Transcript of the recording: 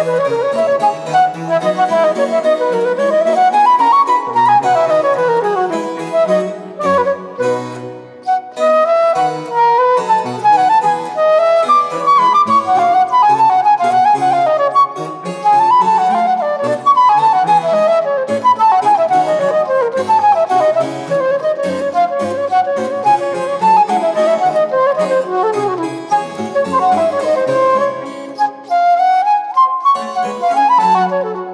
Thank you. Música